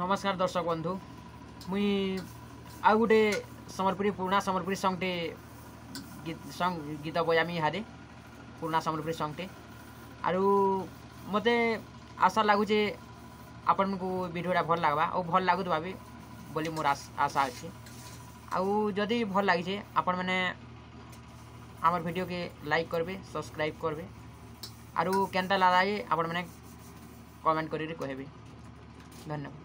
ନମସ୍କାର ଦର୍ଶକ ବନ୍ଧୁ ମୁଇଁ ଆଉ ଗୋଟେ ସମ୍ବଲପୁରୀ ପୁରୁଣା ସମ୍ବଲପୁରୀ ସଙ୍ଗ୍ଟେ ସଙ୍ଗ୍ ଗୀତ ବଜାମି ଇହାଦେ ପୁରୁଣା ସମ୍ବଲପୁରୀ ସଙ୍ଗ୍ଟେ ଆରୁ ମୋତେ ଆଶା ଲାଗୁଛେ ଆପଣଙ୍କୁ ଭିଡ଼ିଓଟା ଭଲ୍ ଲାଗ୍ବା ଆଉ ଭଲ୍ ଲାଗୁଥିବା ବି ବୋଲି ମୋର ଆଶା ଅଛି ଆଉ ଯଦି ଭଲ୍ ଲାଗିଛେ ଆପଣମାନେ আমার ভিডিওকে লাইক করবে সবসক্রাইব করবে আর কেনতা লাগা যে আপনার কমেন্ট করে কহবে ধন্যবাদ